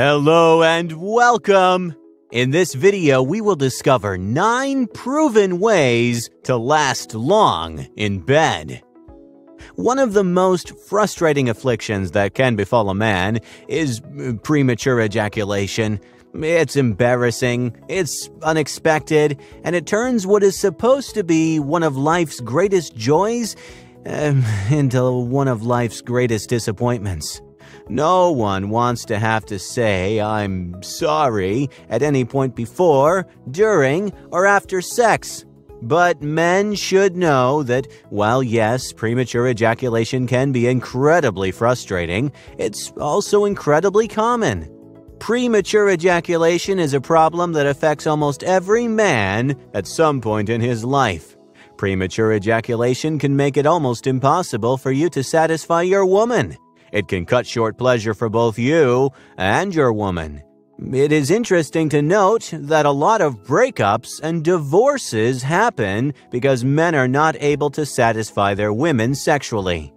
Hello and welcome! In this video, we will discover 9 proven ways to last long in bed. One of the most frustrating afflictions that can befall a man is premature ejaculation. It's embarrassing, it's unexpected, and it turns what is supposed to be one of life's greatest joys um, into one of life's greatest disappointments. No one wants to have to say, I'm sorry, at any point before, during, or after sex. But men should know that while yes, premature ejaculation can be incredibly frustrating, it's also incredibly common. Premature ejaculation is a problem that affects almost every man at some point in his life. Premature ejaculation can make it almost impossible for you to satisfy your woman. It can cut short pleasure for both you and your woman. It is interesting to note that a lot of breakups and divorces happen because men are not able to satisfy their women sexually.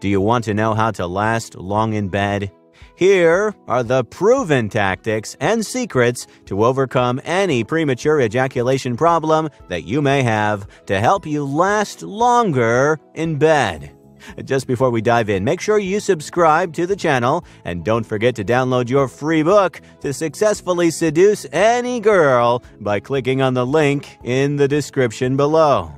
Do you want to know how to last long in bed? Here are the proven tactics and secrets to overcome any premature ejaculation problem that you may have to help you last longer in bed. Just before we dive in, make sure you subscribe to the channel and don't forget to download your free book to successfully seduce any girl by clicking on the link in the description below.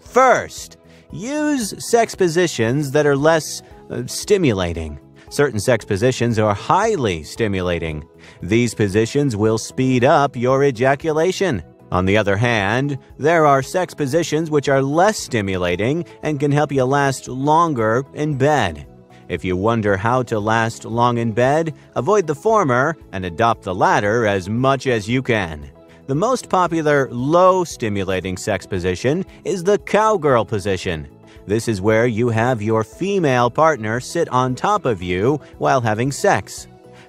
First, use sex positions that are less uh, stimulating. Certain sex positions are highly stimulating. These positions will speed up your ejaculation. On the other hand, there are sex positions which are less stimulating and can help you last longer in bed. If you wonder how to last long in bed, avoid the former and adopt the latter as much as you can. The most popular low stimulating sex position is the cowgirl position. This is where you have your female partner sit on top of you while having sex.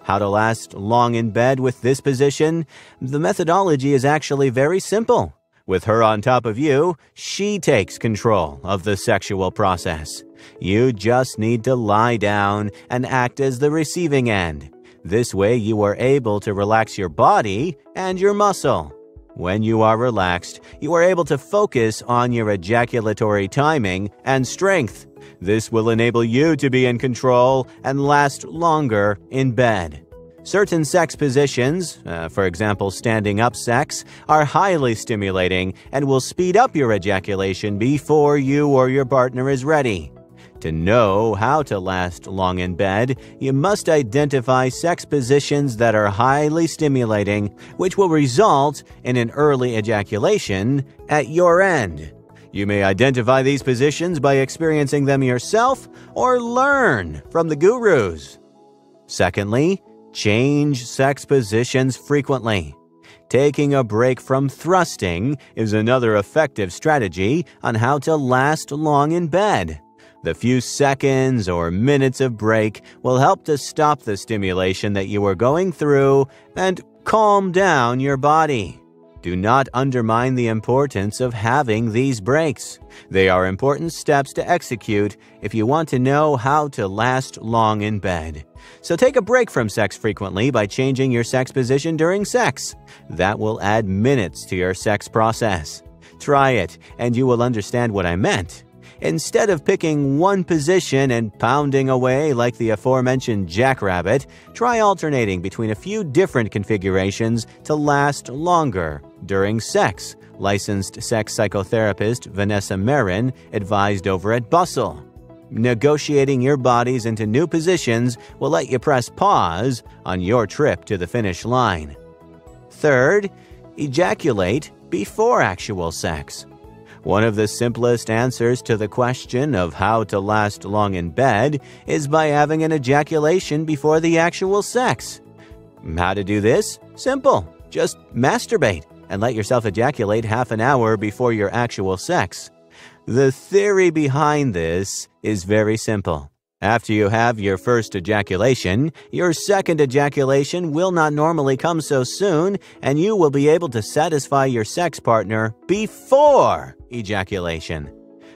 How to last long in bed with this position? The methodology is actually very simple. With her on top of you, she takes control of the sexual process. You just need to lie down and act as the receiving end. This way, you are able to relax your body and your muscle. When you are relaxed, you are able to focus on your ejaculatory timing and strength. This will enable you to be in control and last longer in bed. Certain sex positions, uh, for example standing up sex, are highly stimulating and will speed up your ejaculation before you or your partner is ready. To know how to last long in bed, you must identify sex positions that are highly stimulating, which will result in an early ejaculation at your end. You may identify these positions by experiencing them yourself or learn from the gurus. Secondly, change sex positions frequently. Taking a break from thrusting is another effective strategy on how to last long in bed. The few seconds or minutes of break will help to stop the stimulation that you are going through and calm down your body. Do not undermine the importance of having these breaks. They are important steps to execute if you want to know how to last long in bed. So take a break from sex frequently by changing your sex position during sex. That will add minutes to your sex process. Try it, and you will understand what I meant. Instead of picking one position and pounding away like the aforementioned jackrabbit, try alternating between a few different configurations to last longer during sex, licensed sex psychotherapist Vanessa Marin advised over at Bustle. Negotiating your bodies into new positions will let you press pause on your trip to the finish line. Third, ejaculate before actual sex. One of the simplest answers to the question of how to last long in bed is by having an ejaculation before the actual sex. How to do this? Simple. Just masturbate and let yourself ejaculate half an hour before your actual sex. The theory behind this is very simple. After you have your first ejaculation, your second ejaculation will not normally come so soon, and you will be able to satisfy your sex partner before ejaculation.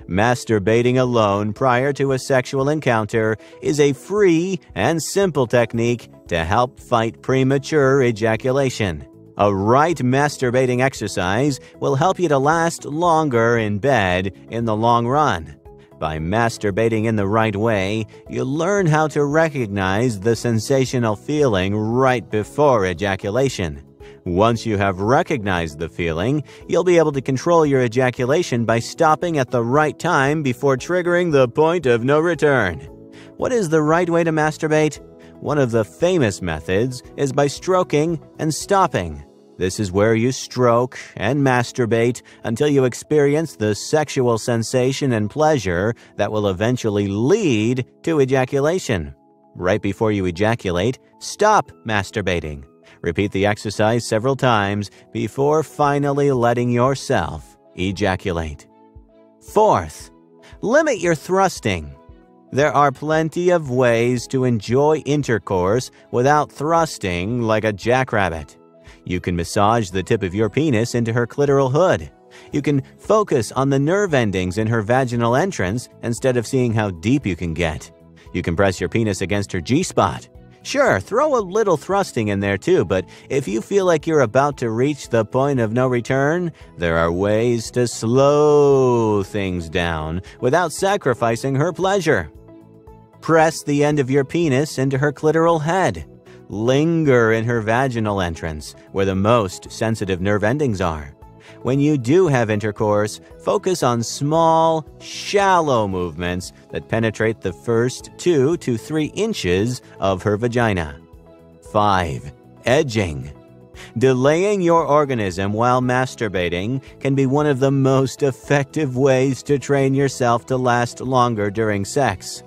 Masturbating alone prior to a sexual encounter is a free and simple technique to help fight premature ejaculation. A right masturbating exercise will help you to last longer in bed in the long run. By masturbating in the right way, you learn how to recognize the sensational feeling right before ejaculation. Once you have recognized the feeling, you'll be able to control your ejaculation by stopping at the right time before triggering the point of no return. What is the right way to masturbate? One of the famous methods is by stroking and stopping. This is where you stroke and masturbate until you experience the sexual sensation and pleasure that will eventually lead to ejaculation. Right before you ejaculate, stop masturbating. Repeat the exercise several times before finally letting yourself ejaculate. Fourth, limit your thrusting. There are plenty of ways to enjoy intercourse without thrusting like a jackrabbit. You can massage the tip of your penis into her clitoral hood. You can focus on the nerve endings in her vaginal entrance instead of seeing how deep you can get. You can press your penis against her G spot. Sure, throw a little thrusting in there too, but if you feel like you're about to reach the point of no return, there are ways to slow things down without sacrificing her pleasure. Press the end of your penis into her clitoral head. Linger in her vaginal entrance, where the most sensitive nerve endings are. When you do have intercourse, focus on small, shallow movements that penetrate the first 2 to 3 inches of her vagina. 5. Edging. Delaying your organism while masturbating can be one of the most effective ways to train yourself to last longer during sex.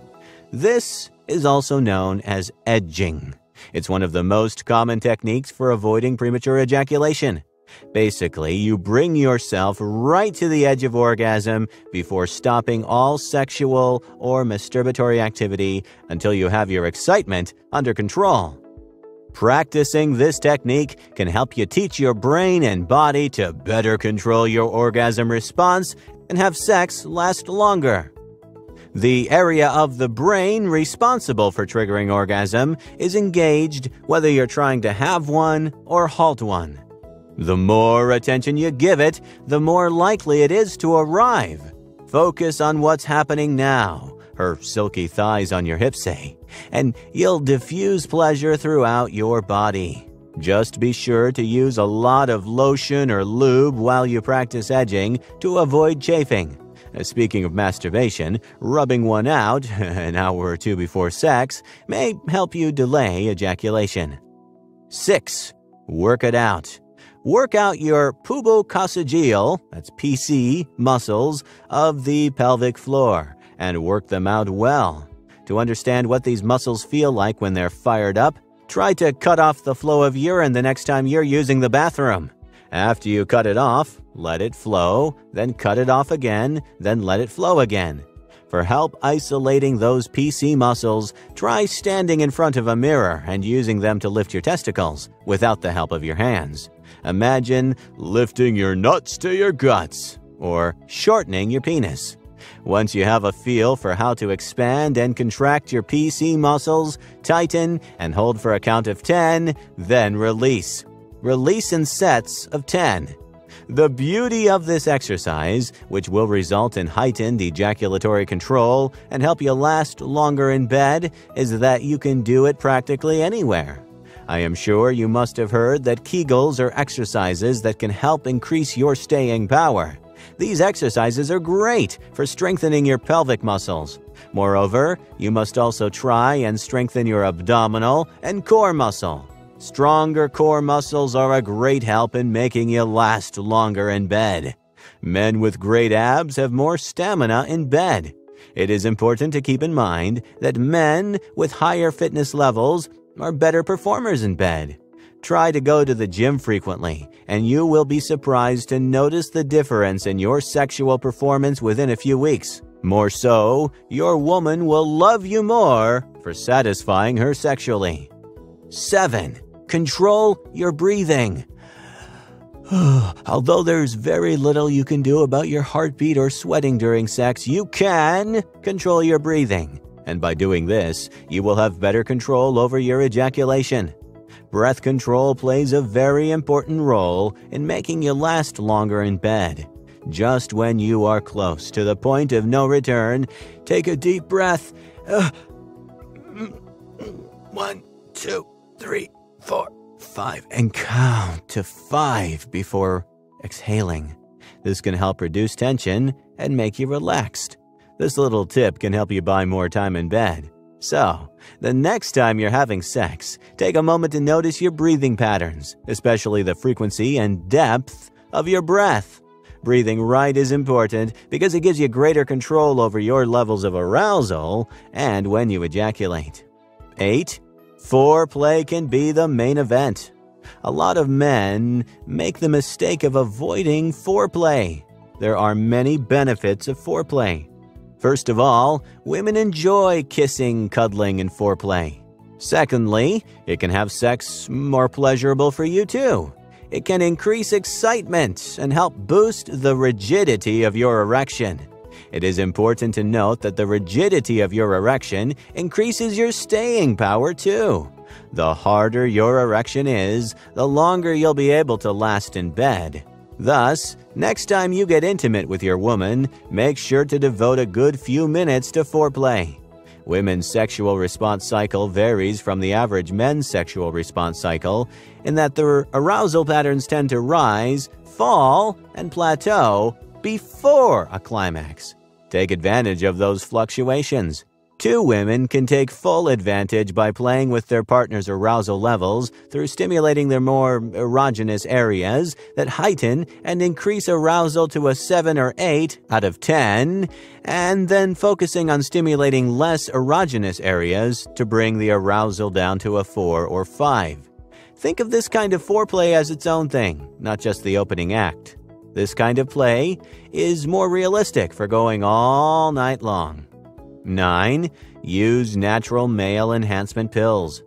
This is also known as edging. It's one of the most common techniques for avoiding premature ejaculation. Basically, you bring yourself right to the edge of orgasm before stopping all sexual or masturbatory activity until you have your excitement under control. Practicing this technique can help you teach your brain and body to better control your orgasm response and have sex last longer. The area of the brain responsible for triggering orgasm is engaged whether you're trying to have one or halt one. The more attention you give it, the more likely it is to arrive. Focus on what's happening now, her silky thighs on your hips say, and you'll diffuse pleasure throughout your body. Just be sure to use a lot of lotion or lube while you practice edging to avoid chafing. Uh, speaking of masturbation, rubbing one out an hour or two before sex may help you delay ejaculation. 6. Work it out. Work out your pubococcygeal, that's PC, muscles of the pelvic floor and work them out well. To understand what these muscles feel like when they're fired up, try to cut off the flow of urine the next time you're using the bathroom. After you cut it off, let it flow, then cut it off again, then let it flow again. For help isolating those PC muscles, try standing in front of a mirror and using them to lift your testicles without the help of your hands. Imagine lifting your nuts to your guts or shortening your penis. Once you have a feel for how to expand and contract your PC muscles, tighten and hold for a count of 10, then release. Release in sets of 10. The beauty of this exercise, which will result in heightened ejaculatory control and help you last longer in bed, is that you can do it practically anywhere. I am sure you must have heard that Kegels are exercises that can help increase your staying power. These exercises are great for strengthening your pelvic muscles. Moreover, you must also try and strengthen your abdominal and core muscle. Stronger core muscles are a great help in making you last longer in bed. Men with great abs have more stamina in bed. It is important to keep in mind that men with higher fitness levels are better performers in bed. Try to go to the gym frequently, and you will be surprised to notice the difference in your sexual performance within a few weeks. More so, your woman will love you more for satisfying her sexually. 7. Control your breathing. Although there's very little you can do about your heartbeat or sweating during sex, you can control your breathing. And by doing this, you will have better control over your ejaculation. Breath control plays a very important role in making you last longer in bed. Just when you are close to the point of no return, take a deep breath. Uh, one, two, three, four, five, and count to five before exhaling. This can help reduce tension and make you relaxed. This little tip can help you buy more time in bed. So, the next time you're having sex, take a moment to notice your breathing patterns, especially the frequency and depth of your breath. Breathing right is important because it gives you greater control over your levels of arousal and when you ejaculate. 8. Foreplay can be the main event. A lot of men make the mistake of avoiding foreplay. There are many benefits of foreplay. First of all, women enjoy kissing, cuddling, and foreplay. Secondly, it can have sex more pleasurable for you too. It can increase excitement and help boost the rigidity of your erection. It is important to note that the rigidity of your erection increases your staying power too. The harder your erection is, the longer you'll be able to last in bed. Thus, next time you get intimate with your woman, make sure to devote a good few minutes to foreplay. Women's sexual response cycle varies from the average men's sexual response cycle in that their arousal patterns tend to rise, fall, and plateau before a climax. Take advantage of those fluctuations. Two women can take full advantage by playing with their partner's arousal levels through stimulating their more erogenous areas that heighten and increase arousal to a 7 or 8 out of 10, and then focusing on stimulating less erogenous areas to bring the arousal down to a 4 or 5. Think of this kind of foreplay as its own thing, not just the opening act. This kind of play is more realistic for going all night long. 9. Use natural male enhancement pills.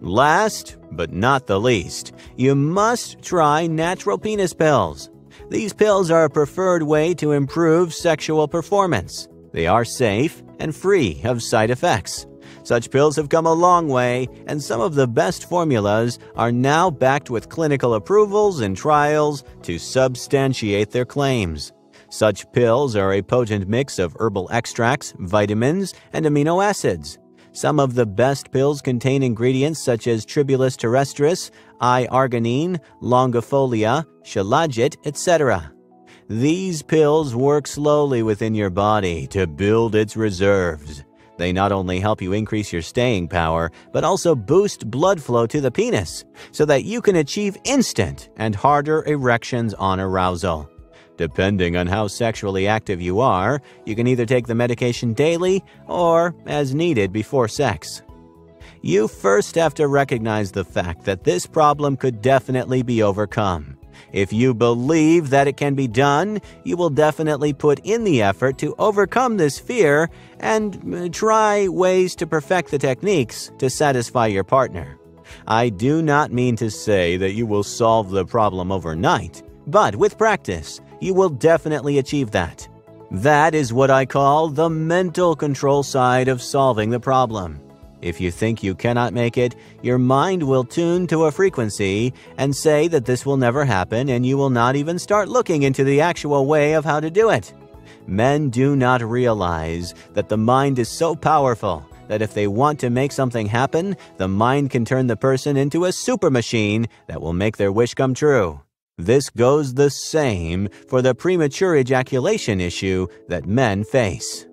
Last, but not the least, you must try natural penis pills. These pills are a preferred way to improve sexual performance. They are safe and free of side effects. Such pills have come a long way, and some of the best formulas are now backed with clinical approvals and trials to substantiate their claims. Such pills are a potent mix of herbal extracts, vitamins, and amino acids. Some of the best pills contain ingredients such as Tribulus terrestris, L-arginine, longifolia, shilajit, etc. These pills work slowly within your body to build its reserves. They not only help you increase your staying power, but also boost blood flow to the penis so that you can achieve instant and harder erections on arousal. Depending on how sexually active you are, you can either take the medication daily or as needed before sex. You first have to recognize the fact that this problem could definitely be overcome. If you believe that it can be done, you will definitely put in the effort to overcome this fear and uh, try ways to perfect the techniques to satisfy your partner. I do not mean to say that you will solve the problem overnight, but with practice, you will definitely achieve that. That is what I call the mental control side of solving the problem. If you think you cannot make it, your mind will tune to a frequency and say that this will never happen and you will not even start looking into the actual way of how to do it. Men do not realize that the mind is so powerful that if they want to make something happen, the mind can turn the person into a super machine that will make their wish come true. This goes the same for the premature ejaculation issue that men face.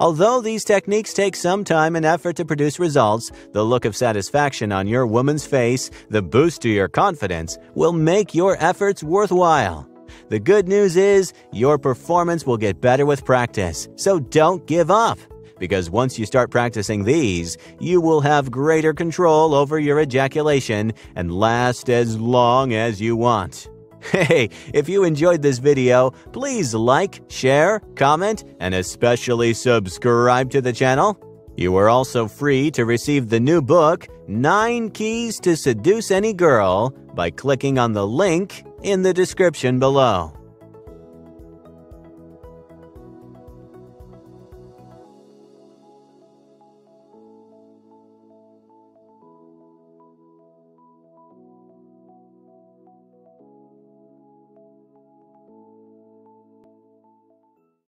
Although these techniques take some time and effort to produce results, the look of satisfaction on your woman's face, the boost to your confidence, will make your efforts worthwhile. The good news is your performance will get better with practice, so don't give up because once you start practicing these, you will have greater control over your ejaculation and last as long as you want. Hey, if you enjoyed this video, please like, share, comment, and especially subscribe to the channel. You are also free to receive the new book, 9 Keys to Seduce Any Girl, by clicking on the link in the description below.